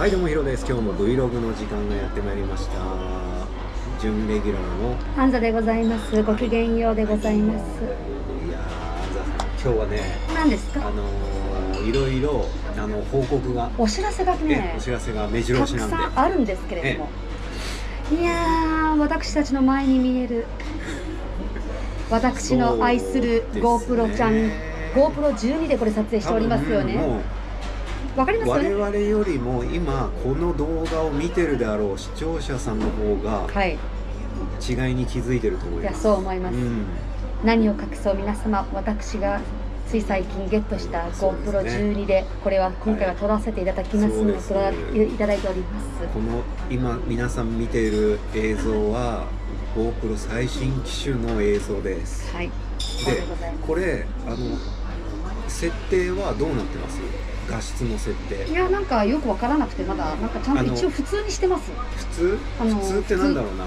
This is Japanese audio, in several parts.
はいどうもヒロです今日も Vlog の時間がやってまいりました準レギュラーのハンザでございます。ごきげんようでございます。いやー今日はね何ですあか。のー、いろいろあの報告が、お知らせがえねお、知らせが目たく白押しなんでさんあるんですけれども。いやー、私たちの前に見える。私の愛する GoPro ちゃん、GoPro12 でこれ撮影しておりますよね。わかりうます？よね。我々よりも今この動画を見てるであろう視聴者さんの方がはい。違いに気づいてると思いいや、ますそう思います。うん何を隠そう皆様、私が。つい最近ゲットしたそうですね GoPro12 でこれは今回は撮らせていただきますので、はい撮らいただいておりますこの今皆さん見ている映像は GoPro 最新機種の映像ですはいでこれあの設定はどうなってます？画質の設定。いやなんかよくわからなくてまだ。なんかちゃんと一応普通にしてます。普通？普通ってなんだろうな。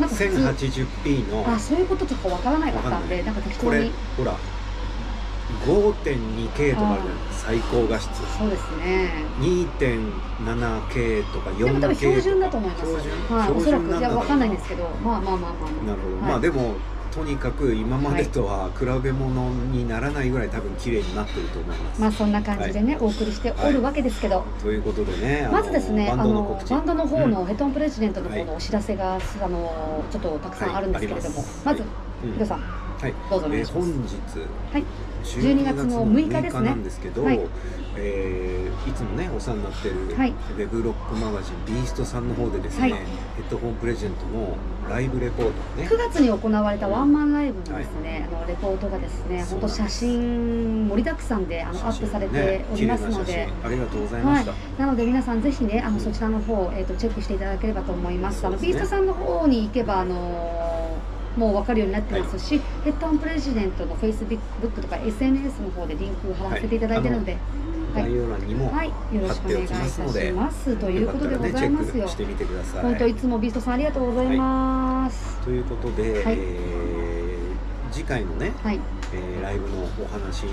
なんか普通。1080p の。あそういうこととかわからないかったんで。わなんか適これ当に。ほら 5.2K とかあるじゃない。最高画質。そうですね。2.7K とか 4K でも多分標準だと思います標準。はい、おそらくいや標準なんだろうなわかんないんですけど。まあまあまあまあ。なるほど、はい。まあでもとにかく今までとは比べ物にならないぐらい多分綺麗になってると思います、まあそんな感じでね、お送りしておるわけですけど、ということでねまずですねバンあのバンドの方のうん。ヘッドホンプレジデントの方はのお知らせが、あのちょっとたくさんあるんですけれども、まず、うん。ヒロさんはい。どうぞお願いしますえー本日はい。12月の6日ですね。なんですけど、はい。えーいつもねお世話になってる、はい。ウェブロックマガジンビーストさんの方でですね、はい。ヘッドホンプレゼントのライブレポートをね9月に行われたワンマンライブのですね、あのレポートがですね、本当写真盛りだくさんであのアップされておりますので、ねありがとうございました、なので皆さんぜひねあのそちらの方、えー、とチェックしていただければと思います。あのビーストさんの方に行けばあのもう分かるようになってますし、ヘッドホンプレジデントのフェイスブックとか SNS の方でリンク貼らせていただいてるので、はい。概要欄にもはい、よろしくお願いいたします。ということでございますよよかったらねチェックし。てみてください。本当いつもビーストさんありがとうございます。ということで、はい。えー次回のね、はい、えーライブのお話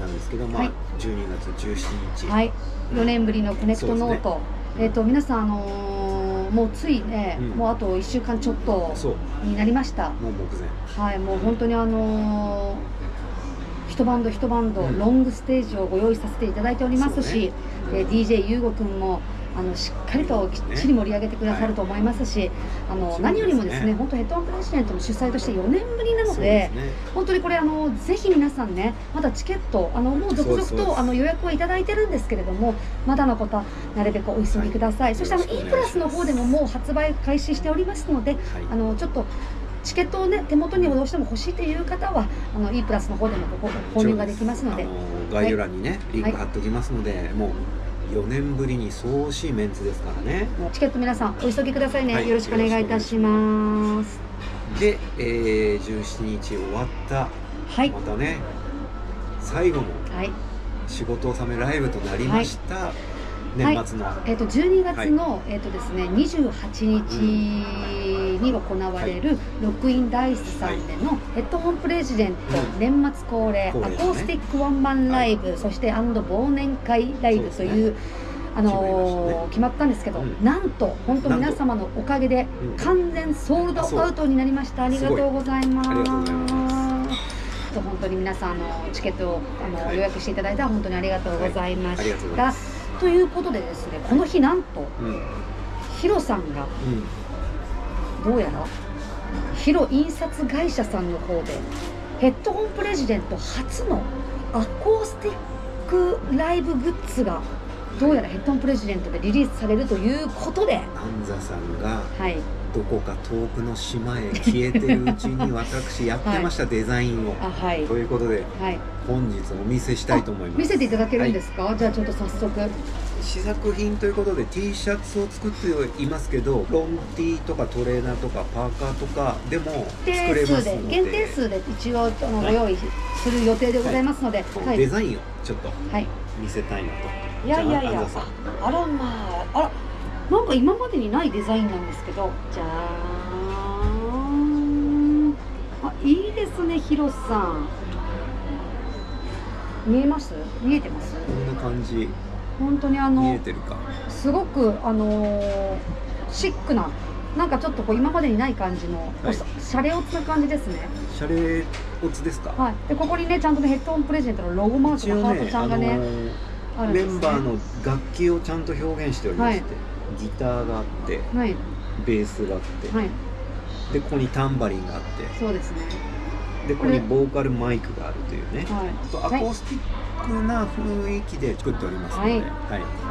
なんですけど、まあはい。12月17日、はい、4年ぶりのコネクトノート、えっ、と皆さんあのーもうついね、うん。もうあと1週間ちょっとそう。になりました。もう目前はい、もう本当にあのー一バンド一バンド、うん。ロングステージをご用意させていただいておりますし、えー DJ ゆうごくんもあのしっかりときっちり盛り上げてくださると思いますし、あの何よりもですね本当ヘッドホンプレジデントの主催として4年ぶりなので本当にこれあのぜひ皆さんねまだチケットあのもう続々とあの予約はいただいてるんですけれどもまだの方なるべくお急ぎください、はいそしてあの E プラスの方でももう発売開始しておりますのではい。あのちょっとチケットをね手元にどうしても欲しいという方はあの E プラスの方でもご購入ができますので。概要欄にね、リンク貼っときますので、もう4年ぶりにそう惜しいメンツですからね。チケット皆さんお急ぎくださいね、はいよろしくお願いいたします。で、えー、17日終わった。はい。またね最後のはい。仕事納めライブとなりました、い年末の、えっと12月の、えっとですね28日に行われるロックインダイスさんでのヘッドホンプレジデントうん。年末恒例アコースティックワンマンライブ、そして忘年会ライブというあのー決まったんですけど、うん。なんと本当皆様のおかげでうん完全ソールドアウトになりました。ありがとうございます。ありがとうございます。本当に皆さんあのチケットをあの、はい。予約していただいたら本当にありがとうございました、ますということでですねこの日なんとうん。うんヒロさんがどうやらヒロ印刷会社さんの方でヘッドホンプレジデント初のアコースティックライブグッズがどうやらヘッドホンプレジデントでリリースされるということで。安座さんがはい。どこか遠くの島へ消えてるうちに私やってました、デザインを。あはい。ということではい。本日お見せしたいと思います。見せていただけるんですか、じゃあちょっと早速試作品ということで T シャツを作っていますけどロン T とかトレーナーとかパーカーとかでも作れますので。限定数で一応あのご用意する予定でございますので、はい。デザインをちょっとはい、見せたいなと。いやいやいや。じゃあ安座さん。あらまああらなんか今までにないデザインなんですけどじゃーん。あいいですねヒロさん。見えます？見えてます？こんな感じ本当にあのすごくあのーシックななんかちょっとこう今までにない感じの、はい。シャレオツな感じですね。シャレオツですか？はい。でここにねちゃんとねヘッドホンプレゼントのロゴマークのハートねあのちゃんがねあるんですね。メンバーの楽器をちゃんと表現しておりまして、ギターがあってはい。ベースがあって、はい。でここにタンバリンがあってそうですね。でここにボーカルマイクがあるというね。はい。あとアコースティックな雰囲気で作っておりますので、はい。は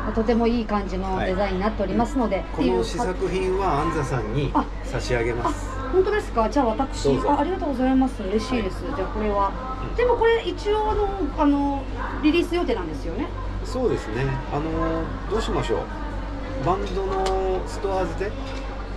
い。とてもいい感じのデザインになっておりますので、この試作品は安座さんにあ差し上げます。本当ですか？じゃあ私あありがとうございます。嬉しいです、じゃあこれは、うん。でもこれ一応あのあのリリース予定なんですよね？そうですね。あのどうしましょう。バンドのストアーズで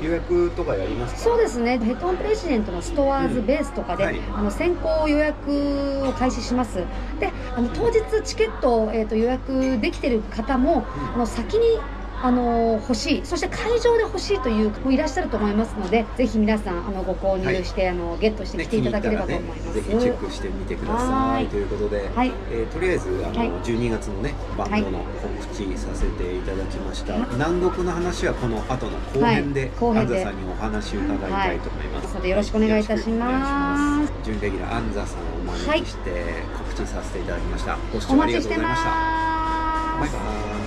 予約とかやりますか？そうですね。ヘッドホンプレジデントのストアーズうんベースとかで、はい。あの先行予約を開始します。であの当日チケットを、えー、と予約できてる方もあの先にあの欲しい。そして会場で欲しいというもいらっしゃると思いますのでぜひ皆さんあのご購入して、あのゲットしてねきていただければと気思います、ねぜひチェックしてみてくだはさーいい。ということで、はい。えーとりあえずあの、はい。12月のねバンドの告知させていただきました、南国の話はこの後の後編で、はい。安座さんにお話伺いたいと思います、はい。よろしくお願いいたします。準レギュラー安座さんをお招きして告知させていただきました、ご視お聴ありがとうございました。バイすバーイ